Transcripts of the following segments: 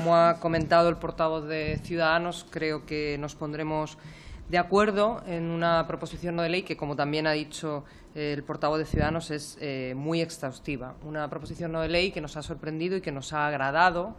Como ha comentado el portavoz de Ciudadanos, creo que nos pondremos de acuerdo en una proposición no de ley que, como también ha dicho eh, el portavoz de Ciudadanos, es eh, muy exhaustiva. Una proposición no de ley que nos ha sorprendido y que nos ha agradado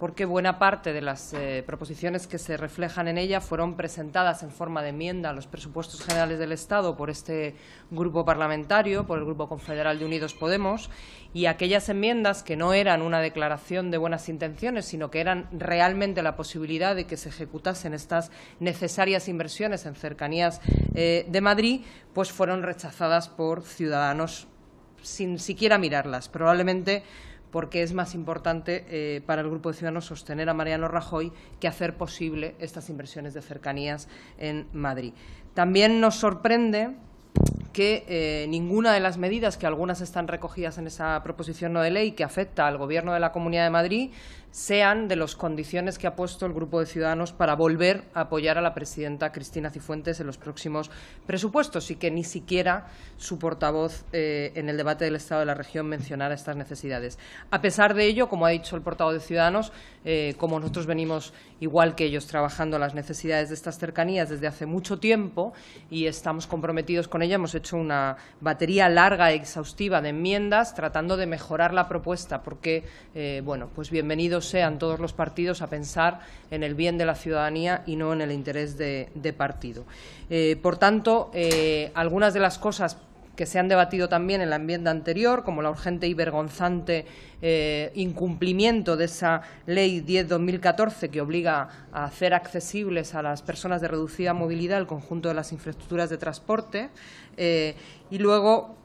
porque buena parte de las eh, proposiciones que se reflejan en ella fueron presentadas en forma de enmienda a los presupuestos generales del Estado por este grupo parlamentario, por el Grupo Confederal de Unidos Podemos, y aquellas enmiendas que no eran una declaración de buenas intenciones, sino que eran realmente la posibilidad de que se ejecutasen estas necesarias inversiones en cercanías eh, de Madrid, pues fueron rechazadas por ciudadanos sin siquiera mirarlas. Probablemente porque es más importante eh, para el Grupo de Ciudadanos sostener a Mariano Rajoy que hacer posible estas inversiones de cercanías en Madrid. También nos sorprende que eh, ninguna de las medidas que algunas están recogidas en esa proposición no de ley que afecta al Gobierno de la Comunidad de Madrid sean de las condiciones que ha puesto el Grupo de Ciudadanos para volver a apoyar a la presidenta Cristina Cifuentes en los próximos presupuestos y que ni siquiera su portavoz eh, en el debate del Estado de la región mencionara estas necesidades. A pesar de ello, como ha dicho el portavoz de Ciudadanos, eh, como nosotros venimos igual que ellos trabajando las necesidades de estas cercanías desde hace mucho tiempo y estamos comprometidos con ella, hemos hecho una batería larga e exhaustiva de enmiendas tratando de mejorar la propuesta porque, eh, bueno, pues bienvenidos sean todos los partidos a pensar en el bien de la ciudadanía y no en el interés de, partido. Eh, por tanto, eh, algunas de las cosas que se han debatido también en la enmienda anterior, como la urgente y vergonzante eh, incumplimiento de esa Ley 10-2014 que obliga a hacer accesibles a las personas de reducida movilidad el conjunto de las infraestructuras de transporte. y luego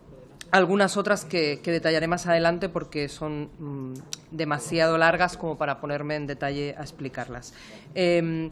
algunas otras que, detallaré más adelante porque son mm, demasiado largas como para ponerme en detalle a explicarlas. Em,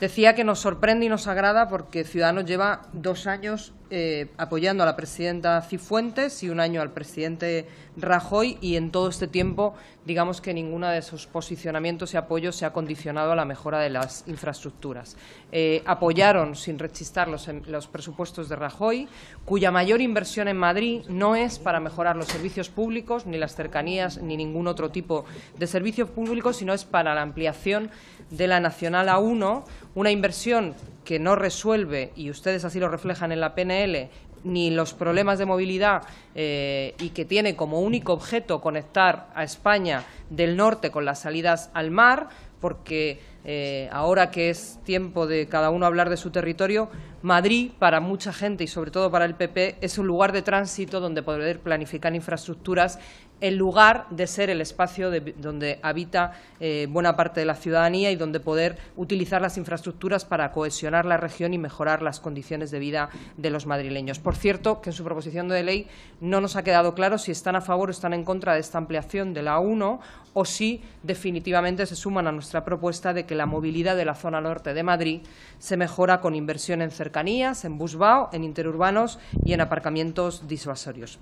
decía que nos sorprende y nos agrada porque Ciudadanos lleva dos años eh, apoyando a la presidenta Cifuentes y un año al presidente Rajoy y en todo este tiempo digamos que ninguno de sus posicionamientos y apoyos se ha condicionado a la mejora de las infraestructuras. Eh, apoyaron sin rechistar los, los, presupuestos de Rajoy, cuya mayor inversión en Madrid no es para mejorar los servicios públicos, ni las cercanías, ni ningún otro tipo de servicios públicos, sino es para la ampliación de la Nacional A1, una inversión que no resuelve, y ustedes así lo reflejan en la PNL, ni los problemas de movilidad eh, y que tiene como único objeto conectar a España del norte con las salidas al mar, porque eh, ahora que es tiempo de cada uno hablar de su territorio, Madrid, para mucha gente y sobre todo para el PP, es un lugar de tránsito donde poder planificar infraestructuras en lugar de ser el espacio donde habita eh, buena parte de la ciudadanía y donde poder utilizar las infraestructuras para cohesionar la región y mejorar las condiciones de vida de los madrileños. Por cierto, que en su proposición de ley no nos ha quedado claro si están a favor o están en contra de esta ampliación de la A1 o si definitivamente se suman a nuestra propuesta de que la movilidad de la zona norte de Madrid se mejora con inversión en cercanías, en busbao, en interurbanos y en aparcamientos disuasorios.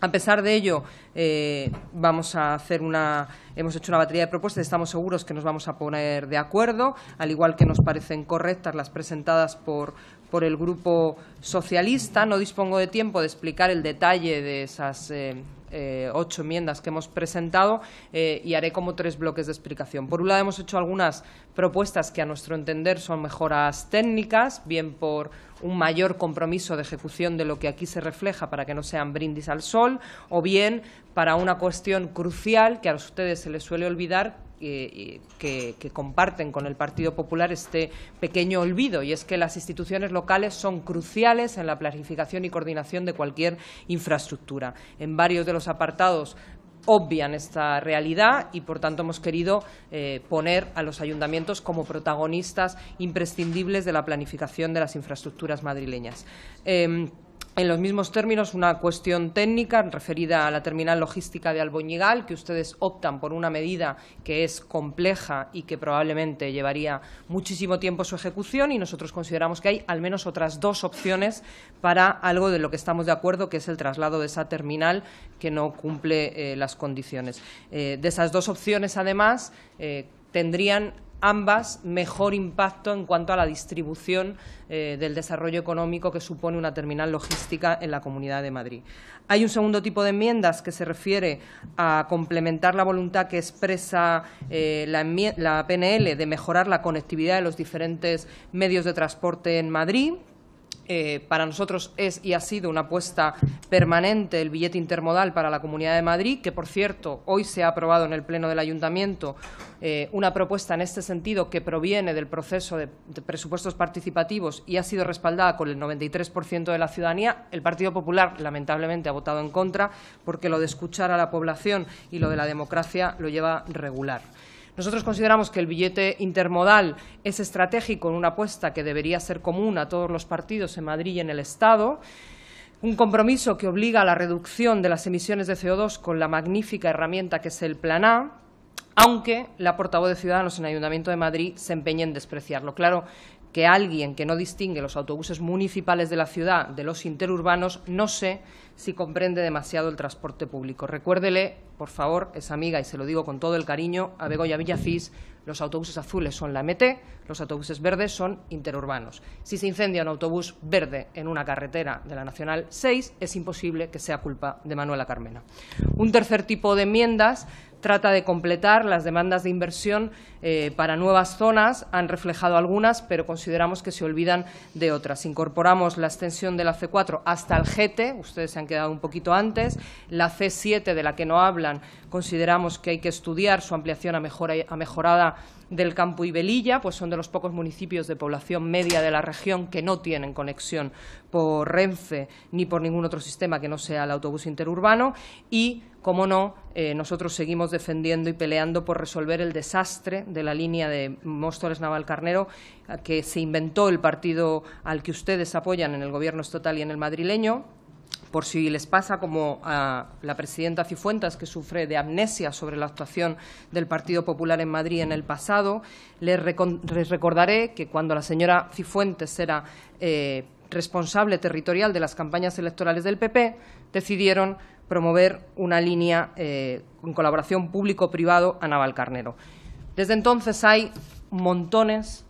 A pesar de ello, eh, vamos a hacer una, hemos hecho una batería de propuestas, estamos seguros que nos vamos a poner de acuerdo, al igual que nos parecen correctas las presentadas por, por el Grupo Socialista. No dispongo de tiempo de explicar el detalle de esas eh, eh, ocho enmiendas que hemos presentado eh, y haré como tres bloques de explicación. Por un lado, hemos hecho algunas propuestas que, a nuestro entender, son mejoras técnicas, bien por un mayor compromiso de ejecución de lo que aquí se refleja para que no sean brindis al sol, o bien para una cuestión crucial que a ustedes se les suele olvidar, que, comparten con el Partido Popular este pequeño olvido, y es que las instituciones locales son cruciales en la planificación y coordinación de cualquier infraestructura. En varios de los apartados obvian esta realidad y, por tanto, hemos querido eh, poner a los ayuntamientos como protagonistas imprescindibles de la planificación de las infraestructuras madrileñas. Em, en los mismos términos, una cuestión técnica referida a la terminal logística de Alboñigal, que ustedes optan por una medida que es compleja y que probablemente llevaría muchísimo tiempo su ejecución y nosotros consideramos que hay al menos otras dos opciones para algo de lo que estamos de acuerdo, que es el traslado de esa terminal que no cumple eh, las condiciones. Eh, de esas dos opciones, además, eh, tendrían ambas mejor impacto en cuanto a la distribución eh, del desarrollo económico que supone una terminal logística en la Comunidad de Madrid. Hay un segundo tipo de enmiendas que se refiere a complementar la voluntad que expresa eh, la PNL de mejorar la conectividad de los diferentes medios de transporte en Madrid. Eh, para nosotros es y ha sido una apuesta permanente el billete intermodal para la Comunidad de Madrid, que, por cierto, hoy se ha aprobado en el Pleno del Ayuntamiento eh, una propuesta en este sentido que proviene del proceso de, presupuestos participativos y ha sido respaldada con el 93% de la ciudadanía. El Partido Popular, lamentablemente, ha votado en contra porque lo de escuchar a la población y lo de la democracia lo lleva regular. Nosotros consideramos que el billete intermodal es estratégico en una apuesta que debería ser común a todos los partidos en Madrid y en el Estado un compromiso que obliga a la reducción de las emisiones de CO2 con la magnífica herramienta que es el Plan A, aunque la portavoz de Ciudadanos en el Ayuntamiento de Madrid se empeñe en despreciarlo. Claro que alguien que no distingue los autobuses municipales de la ciudad de los interurbanos, no sé si comprende demasiado el transporte público. Recuérdele, por favor, es amiga, y se lo digo con todo el cariño, a Begoña Villacís, los autobuses azules son la MT, los autobuses verdes son interurbanos. Si se incendia un autobús verde en una carretera de la Nacional 6, es imposible que sea culpa de Manuela Carmena. Un tercer tipo de enmiendas trata de completar las demandas de inversión eh, para nuevas zonas. Han reflejado algunas, pero consideramos que se olvidan de otras. Incorporamos la extensión de la C4 hasta el GT, ustedes se han quedado un poquito antes. La C7, de la que no hablan, consideramos que hay que estudiar su ampliación a, mejorada del campo Ibelilla, pues son de los pocos municipios de población media de la región que no tienen conexión por Renfe ni por ningún otro sistema que no sea el autobús interurbano y, como no, eh, nosotros seguimos defendiendo y peleando por resolver el desastre de la línea de Móstoles-Navalcarnero que se inventó el partido al que ustedes apoyan en el Gobierno estatal y en el madrileño por si les pasa como a la presidenta Cifuentes, que sufre de amnesia sobre la actuación del Partido Popular en Madrid en el pasado, les, recordaré que cuando la señora Cifuentes era eh, responsable territorial de las campañas electorales del PP, decidieron promover una línea eh, en colaboración público-privado a Navalcarnero. Desde entonces hay montones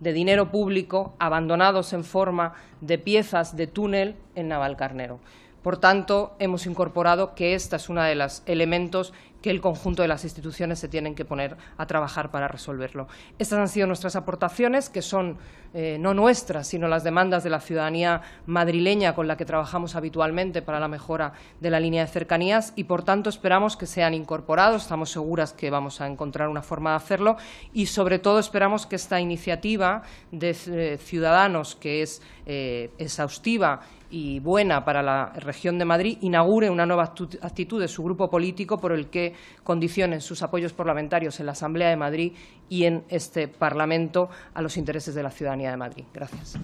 de dinero público abandonados en forma de piezas de túnel en Navalcarnero. Por tanto, hemos incorporado que esta es uno de los elementos que el conjunto de las instituciones se tienen que poner a trabajar para resolverlo. Estas han sido nuestras aportaciones, que son eh, no nuestras, sino las demandas de la ciudadanía madrileña con la que trabajamos habitualmente para la mejora de la línea de cercanías y, por tanto, esperamos que sean incorporados. Estamos seguras que vamos a encontrar una forma de hacerlo y, sobre todo, esperamos que esta iniciativa de eh, Ciudadanos, que es eh, exhaustiva y buena para la región de Madrid, inaugure una nueva actitud de su grupo político por el que condicionen sus apoyos parlamentarios en la Asamblea de Madrid y en este Parlamento a los intereses de la ciudadanía de Madrid. Gracias.